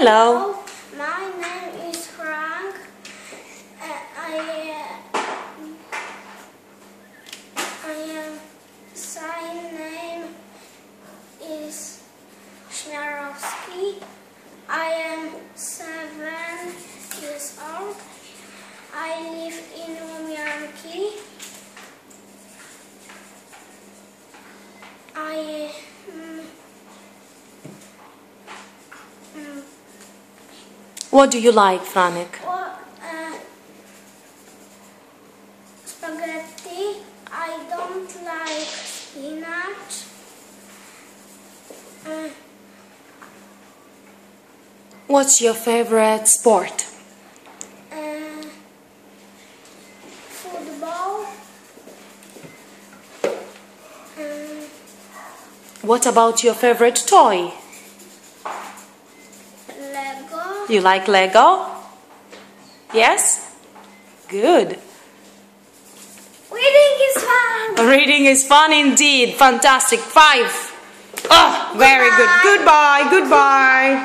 Hello. My name is Frank. Uh, I, uh, I am sign name is Śmiarowski. I am seven years old. I live in What do you like, Franek? Well, uh, spaghetti. I don't like spinach. Uh, What's your favorite sport? uh, football. Um, What about your favorite toy? Lego. You like Lego? Yes? Good. Reading is fun. Reading is fun indeed. Fantastic. Five. Oh, very good. Goodbye. Goodbye.